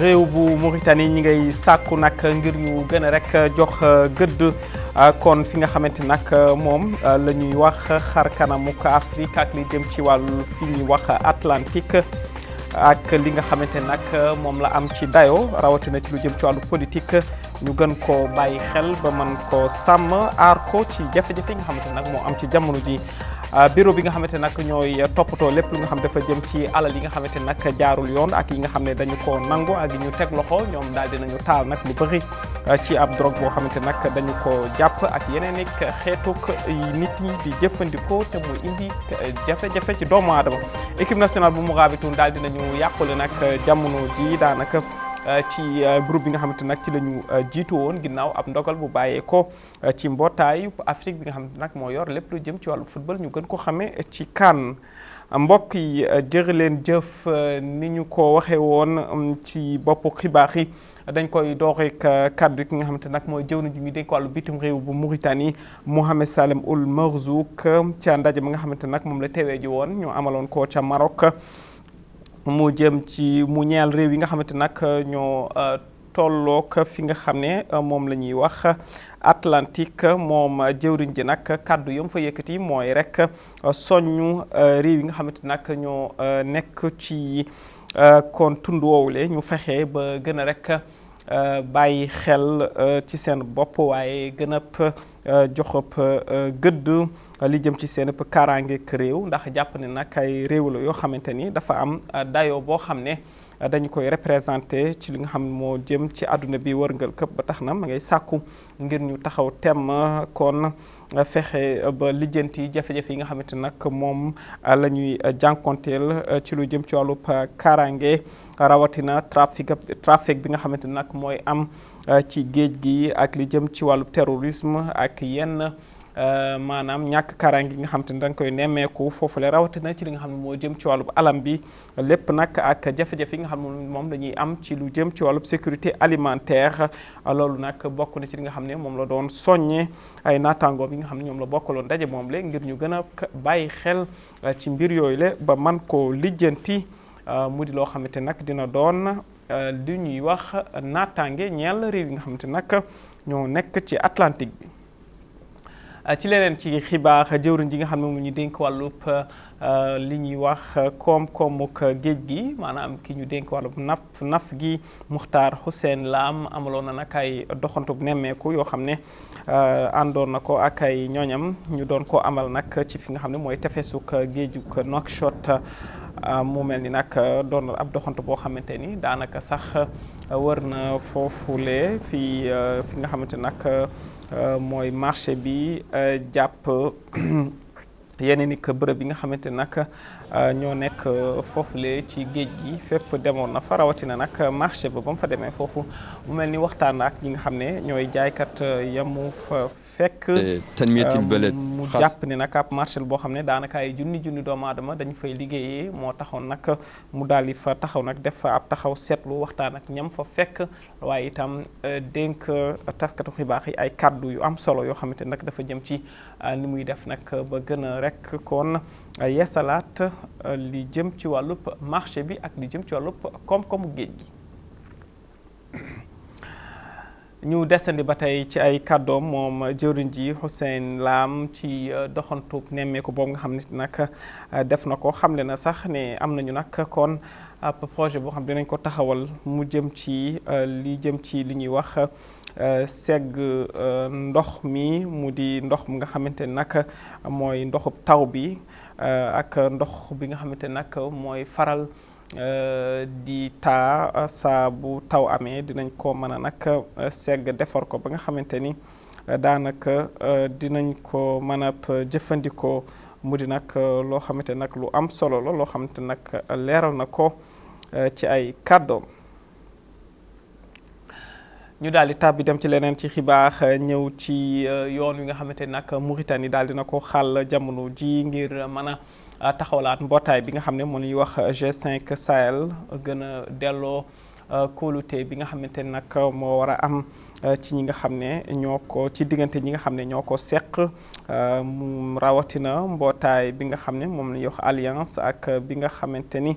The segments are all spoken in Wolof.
réew bu Mauritanie ñi ngay sàkku nag ngir ñu gën a rek jox gëdd kon fi nga xamante nag moom la ñuy wax xar kanamu ko Afrique ak li jëm ci wàllu fi ñuy wax Atlantique ak li nga xamante nag moom la am ci dayo rawatina ci lu jëm ci wàllu politique ñu gën ko bàyyi xel ba mën ko sàmm aar ko ci jafe-jafe yi nga xamante nag moo am ci jamono ji bureau bi nga xamante nag ñooy toppatoo lépp lu nga xam dafa jëm ci alal yi nga xamante nag jaarul yoon ak yi nga xam ne dañu ko nangu ak ñu teg loxo ñoom daal dinañu taal nag lu bëri ci ab drogue boo xamante nag dañu ko jàpp ak yeneen i xeetuk nit yi di jëfandikoo te mu indi jafe-jafe ci doomu aadama équipe nationale bu Mourabitoun daal dinañu yàqule nag jamono ji daanaka ci groupe bi nga xamante nag ci la ñu jiitu woon ginnaaw ab ndogal bu bàyyee ko ci mbootaayu Afrique bi nga xam ne nag moo yor lépp lu jëm ci wàllu football ñu gën ko xamee ci CAN mbokk yi jërë leen jëf ni ñu ko waxee woon ci boppu xibaar yi dañ koy dooreek kàddu ki nga xamante nag mooy jëw na ji ñu dénk wàllu bitim réew bu Mauritanie Mohamed Salem Ould Marzouq ca ndaje bi nga xamante nag moom la teewee ji woon ñu amaloon ko ca Maroc mu jëm ci mu ñeel réew yi nga xamante nag ñoo tolloog fi nga xam ne moom la ñuy wax Atlantique moom jëwriñ ji nag kàddu yom fa yëkkati mooy rek soññu réew yi nga xamante nag ñoo nekk ci kon tund woowule ñu fexe ba gën a rek bàyyi xel ci seen bopp waaye gën a joxob gëdd li jëm ci seen kaaraangeeg réew ndax jàpp ne nag ay réew la yoo xamante ni dafa am dayoo boo xam ne dañu koy représenté ci li nga xam moo jëm ci àdduna bi wërngal këpp ba tax na ma ngay sàkku ngir ñu taxaw temm kon fexe ba lijjanti jafe-jafe yi nga xamante nag moom la ñuy jànkonteel ci lu jëm ci wàllub kaaraange rawatina trafic trafic bi nga xamante nag mooy am ci géej gi ak li jëm ci wàllub terrorisme ak yenn maanaam ñàkk kaaraange gi nga xam te ne da nga koy nemmeeku foofu la rawatina ci li nga xam ne moo jëm ci wàllub alam bi lépp nag ak jafe-jafe yi nga xam ne moom la ñuy am ci lu jëm ci wàllub sécurité alimentaire loolu nag bokk na ci li nga xam ne moom la doon soññe ay naataangoom yi nga xam ne ñoom la bokkaloon daje moom le ngir ñu gën a bàyyi xel ci mbir yooyu le ba man koo lijjanti mu di loo xamante nag dina doon li ñuy wax naataange ñeel réew yi nga xamante nag ñoo nekk ci Atlantique bi ci leneen ci xibaar jëwriñ ji nga xam ne mu ñu dénk wàllub li ñuy wax koom-koomuk géej gi maanaam ki ñu dénk wàllub naf naf gi Muxtaar Hussein Lam amaloon na nag ay doxantub nemmeeku yoo xam ne àndoon na ko ak ay ñooñam ñu doon ko amal nag ci fi nga xam ne mooy tefesuk géejug Nouakchott mu mel ni nag doon ab doxantu boo xamante ni daanaka sax wër na foofulee fii fi nga xamante nag mooy marché bi jàpp yeneen i bërëb yi nga xamante nag ñoo nekk foofule ci géej gi fépp demoon na fa rawatina nag marché ba ba mu fa demee foofu mu mel ni waxtaan ak ñi nga xam ne ñooy jaaykat yamu fa fekk. mu jàpp ne nag ab marché boo xam ne daanaka ay junni junni doomu aadama dañu fay liggéeyee moo taxoon nag. mu daal di fa taxaw nag def fa ab taxaw seetlu waxtaan ak ñam fa fekk waaye itam dénk taskatu xibaar yi ay kàddu yu am solo yoo xamante nag dafa jëm ci ni muy def nag ba gën a rek kon yeesalaat li jëm ci wàllub marché bi ak li jëm ci wàllub koom-koomu géej gi. ñu desandi ba tey ci ay kàddoom moom jëwriñ ji Hussein Lam ci doxantub nemmeeku boobu nga xam ne nag def na ko xamle na sax ne am nañu nag kon ab projet boo xam dinañ ko taxawal mu jëm ci li jëm ci li ñuy wax segg ndox mi mu di ndox mi nga xamante ne nag mooy ndoxub taw bi ak ndox bi nga xamante ne nag mooy faral di taa saa bu taw amee dinañ ko mën a nag segg defar ko ba nga xamante ni daanaka dinañ ko mën a jëfandikoo mu di nag loo xamante nag lu am solo la loo xamante nag leeral na ko ci ay kàddoom ñu daal di tàbbi dem ci leneen ci xibaar ñëw ci yoon wi nga xamante ni nag Mauritanie daal dina ko xàll jamono ji ngir mën a taxawlaat mbootaay bi nga xam ne moo ñuy wax G5 Sahel gën a delloo kóolute bi nga xamante ni nag moo war a am ci ñi nga xam ne ñoo ko ci diggante ñi nga xam ne ñoo ko seq mu rawatina mbootaay bi nga xam ne moom la ñuy wax alliance ak bi nga xamante ni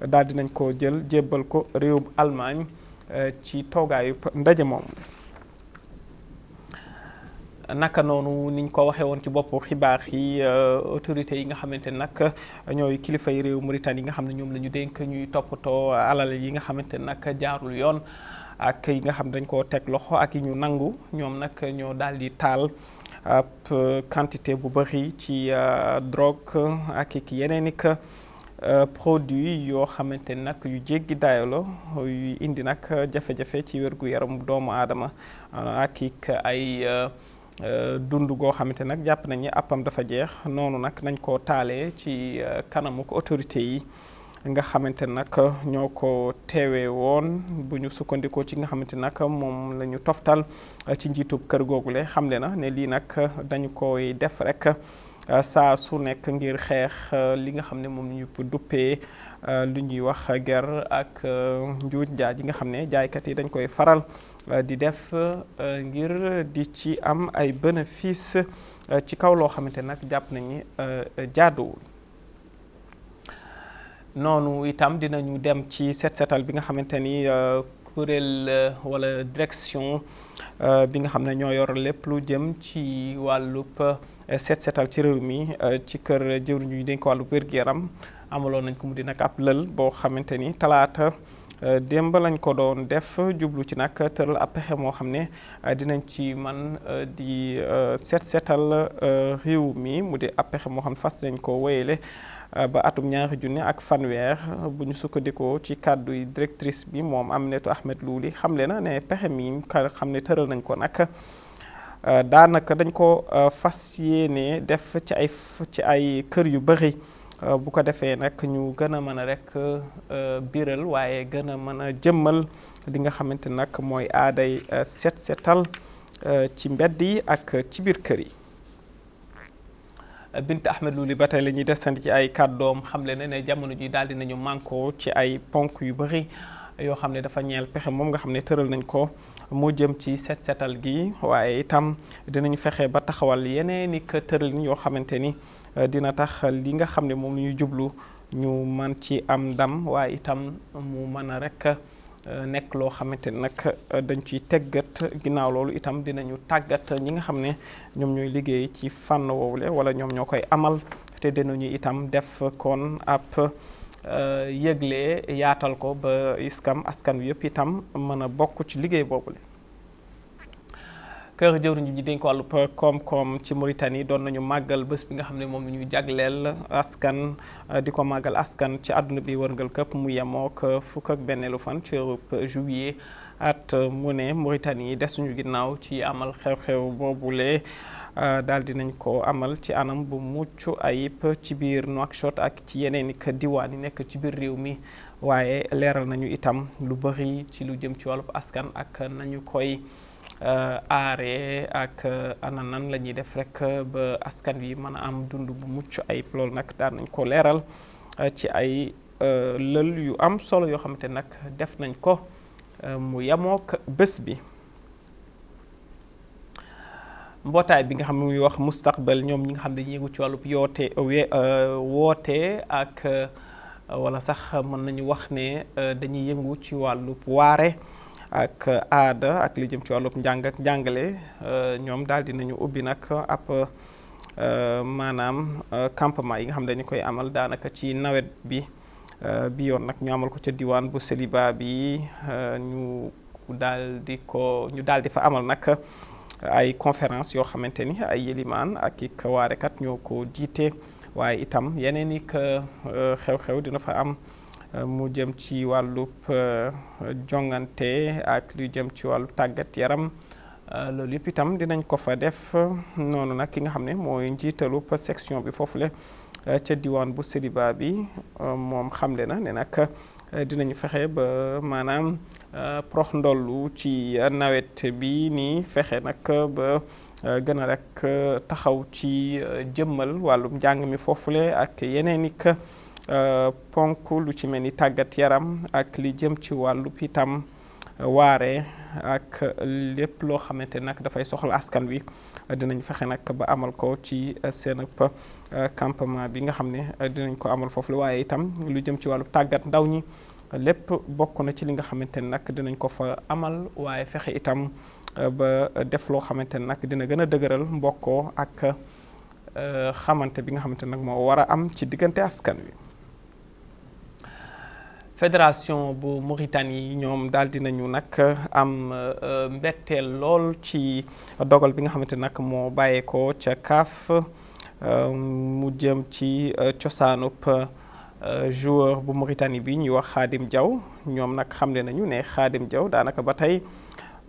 daal dinañ ko jël jébbal ko réewum Allemagne ci toogaayu ndaje moom naka noonu niñ ko waxee woon ci boppu xibaar yi autorités yi nga xamante ne nag ñooy kilifa yi réew Mauritanie yi nga xam ne ñoom la ñu dénk ñuy toppatoo alal yi nga xamante ne nag jaarul yoon ak yi nga xam dañ koo teg loxo ak yi ñu nangu ñoom nag ñoo daal di taal ab quantité bu bëri ci drogue ak yeneen i produit yoo xamante ni nag yu jéggi dayo la yu indi nag jafe-jafe ci wérgu yaram doomu aadama ak ik ay dund goo xamante nag jàpp nañu appam dafa jeex noonu nag nañ ko taalee ci kanamu autorité yi nga xamante nag ñoo ko teewee woon bu ñu sukkandikoo ci nga xamante nag moom la ñu toftal ci njiitub kër googule xamle na ne lii nag dañu koy def rek saa su nekk ngir xeex li nga xam ne moom ñu duppee lu ñuy wax ger ak njuuj njaaj yi nga xam ne jaaykat yi dañ koy faral di def ngir di ci am ay bénéfice ci kaw loo xamante nag jàpp nañu jaaduwul noonu itam dinañu dem ci set setal bi nga xamante ni kuréel wala direction bi nga xam ne ñoo yor lépp lu jëm ci wàllub set setal ci réew mi ci kër jëwriñ yi dénk wàllu wér-gu-yaram amaloon nañ ko mu di nag ab lël boo xamante ni talaata démb lañ ko doon def jublu ci nag tëral ab pexe moo xam ne dinañ ci man di seet seetal réew mi mu di ab pexe moo xam fas nañ ko wéyale ba atum ñaari junne ak fanweer bu ñu sukkandikoo ci kàddu yi directrice bi moom Aminata Ahmed Louli xamle na ne pexe mi ka xam ne tëral nañ ko nag daanaka dañ ko fas yéene def ci ay ci ay kër yu bëri bu ko defee nag ñu gën a mën a rek biral waaye gën a mën a jëmmal li nga xamante nag mooy aaday set setal ci mbedd yi ak ci biir kër yi Bint Ahmed Louli ba tey la ñuy desandi ci ay kàddoom xamle ne ne jamono ji daal dinañu mànkoo ci ay ponk yu bëri yoo xam ne dafa ñeel pexe moom nga xam ne tëral nañ ko moo jëm ci set setal gi waaye itam dinañu fexe ba taxawal yeneen i tëralin yoo xamante ni dina tax li nga xam ne moom la ñuy jublu ñu man ci am ndam waaye itam mu mën a rek nekk loo xamante ne nag dañ ciy teggat ginnaaw loolu itam dinañu tàggat ñi nga xam ne ñoom ñooy liggéey ci fànn woowule wala ñoom ñoo koy amal te dinañu itam def kon ab yëgle yaatal ko ba iskam askan wi yëpp itam mën a bokk ci liggéey boobule. kër jëwriñ ji dénk wàllu koom-koom ci Mauritanie doon nañu màggal bés bi nga xam ne moom la ñuy jagleel askan di ko màggal askan ci àdduna bi wërngal këpp mu yemook fukk ak benneelu fan ci juillet at mu ne Mauritanie desuñu ginnaaw ci amal xew-xew boobule daal dinañ ko amal ci anam bu mucc ayib ci biir Nouakchott ak ci yeneen i diwaan yi nekk ci biir réew mi waaye leeral nañu itam lu bëri ci lu jëm ci wàllub askan ak nañu koy aaree ak ana nan la ñuy def rek ba askan wi mën a am dund bu mucc ayib loolu nag daan nañ ko leeral ci ay lël yu am solo yoo xamante nag def nañ ko mu yamook bés bi mbootaay bi nga xam ne muy wax mustaqbal ñoom ñi nga xam ne dañuy yëngu ci wàllu yoote woote ak wala sax mën nañu wax ne dañuy yëngu ci wàllu waare ak aada ak li jëm ci wàllu njàng ak njàngale ñoom daal dinañu ubbi nag ab maanaam campement yi nga xam ne dañu koy amal daanaka ci nawet bi bi yoon nag ñu amal ko ca diwaan bu Seliba bi ñu daal di ko ñu daal di fa amal nag ay conférence yoo xamante ni ay yëlimaan ak i waarekat ñoo ko jiite waaye itam yeneen i xew-xew dina fa am mu jëm ci wàllub jongante ak lu jëm ci wàllu tàggat yaram loolu yëpp itam dinañ ko fa def noonu nag ki nga xam ne mooy njiitalu section bi foofule ca diwaan bu Sédhiba bi moom xamle na ne nag dinañu fexe ba maanaam prox ndollu ci nawet bi nii fexe nag ba gën a rek taxaw ci jëmmal wàllum njàng mi foofule ak yeneen ik ponk lu ci mel ni tàggat yaram ak li jëm ci wàllu itam waare ak lépp loo xamante nag dafay soxla askan wi dinañ fexe nag ba amal ko ci seen ab campement bi nga xam ne dinañ ko amal foofu la waaye itam lu jëm ci wàllu tàggat ndaw ñi lépp bokk na ci li nga xamante ne nag dinañ ko fa amal waaye fexe itam ba def loo xamante ne nag dina gën a dëgëral mbokkoo ak xamante bi nga xamante nag moo war a am ci diggante askan wi fédération bu Mauritanie ñoom daal di nañu nag am euh, mbetteel lool ci dogal bi nga xamante nag moo bàyyeekoo ca CAF euh, mu jëm ci euh, cosaanub euh, joueur bu Mauritanie bi ñuy wax Khadim Diaw ñoom nag xamle nañu ne Khadim Diaw daanaka ba tey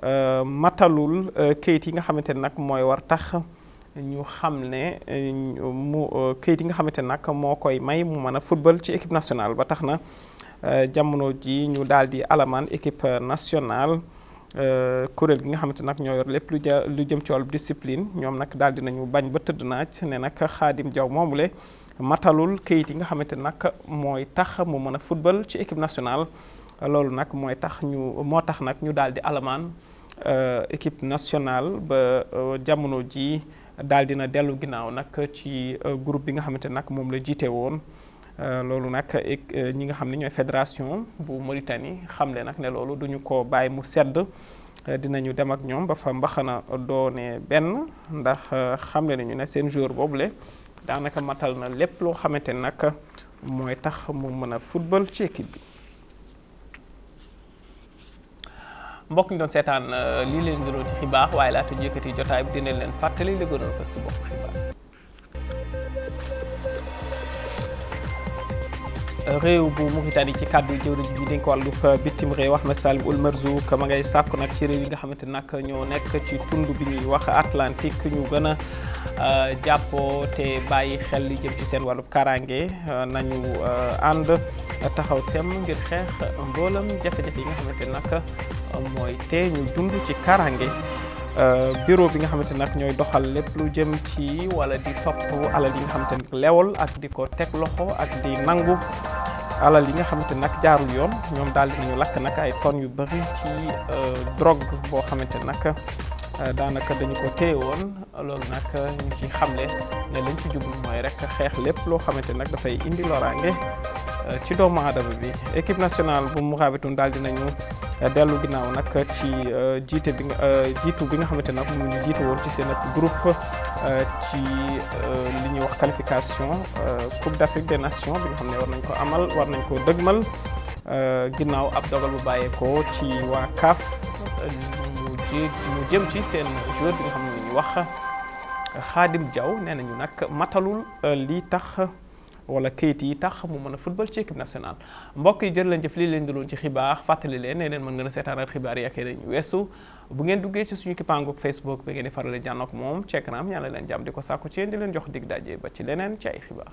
euh, matalul euh, kayit yi nga xamante nag mooy war tax ñu xam ne mu këyit yi nga xamante nag moo koy may mu mën a football ci équipe nationale ba tax na jamono ji ñu daal di alamaan équipe nationale kuréel gi nga xamante nag ñoo yor lépp lu ja lu jëm ci wàllu discipline ñoom nag daal di nañu bañ ba tëdd naaj ne nag Xaadim Jaw moomule matalul këyit yi nga xamante nag mooy tax mu mën a football ci équipe nationale loolu nag mooy tax ñu moo tax nag ñu daal di alamaan euh, équipe nationale ba euh, jamono ji daal dina dellu ginnaaw nag ci euh, groupe bi nga xamante nag moom la jiite woon Euh, loolu nag ek- euh, ñi nga xam ne ñooy fédération bu Mauritanie xamle nag ne loolu duñu ko bàyyi mu sedd euh, dinañu dem ak ñoom ba fa mbaxana doone benn ndax euh, xamle nañu ne seen joueur boobule daanaka matal na lépp loo xamante nag mooy tax mu mën a football ci équipe bi mbokk ñu doon seetaan euh, lii leen di doon ci xibaar waaye laata ñu yëkkati jotaay bi dinañ leen fàttali li gënoon fës ci bopp xibaar. réew bu Mauritanie ci kàddu jëwriñ bi dénk wàllu euh, bitim réew Ahmed Salim Ould Merzouk ma ngay sàkku nag ci réew yi nga xamante nag ñoo nekk ci tund bi ñuy wax Atlantique ñu gën a euh, jàppoo te bàyyi xel li jëm ci seen wàllu kaaraange nañu ànd. taxaw tem ngir xeex mboolam jafe-jafe yi nga xamante nag mooy tee ñu dund ci karange bureau bi nga xamante nag ñooy doxal lépp lu jëm ci wala di topp alal yi nga xamante nag leewal ak di ko teg loxo ak di nangu alal yi nga xamante nag jaarul yoon ñoom daal di ñu lakk nag ay tonnes yu bëri ci drogue boo xamante nag daanaka dañu ko téye woon loolu nag ñu ci xamle ne lañ ci jublu mooy rek xeex lépp loo xamante nag dafay indi loraange ci doomu aadama bi équipe nationale bu Mourabitoun daal dinañu dellu ginnaaw nag ci jiite bi jiitu bi nga xamante nag mu ñu jiitu woon ci seen ak groupe ci li ñuy wax qualification Coupe d'Afrique des Nations bi nga xam ne war nañ ko amal war nañ ko dëgmal Euh, ginnaaw ab dogal bu bàyyeekoo ci waa CAF mu jé mu jëm ci seen joueur bi nga xam ne ñu wax Khadim Diaw nee nañu nag matalul euh, lii tax wala kayit yi tax mu mën a football ci équipe nationale mbokk yi jërë leen jëf lii leen daloon ci xibaar fàttali leen ne leen mën ngeen a seetaanal xibaar yi ak yeneen ñu weesu bu ngeen duggee ci suñu kippaangoog Facebook bi ngeen di farale jànnook moom ci écran ñaan leen jàmm di ko sàkku ci yéen di leen jox dig daje ba ci leneen ci ay xibaar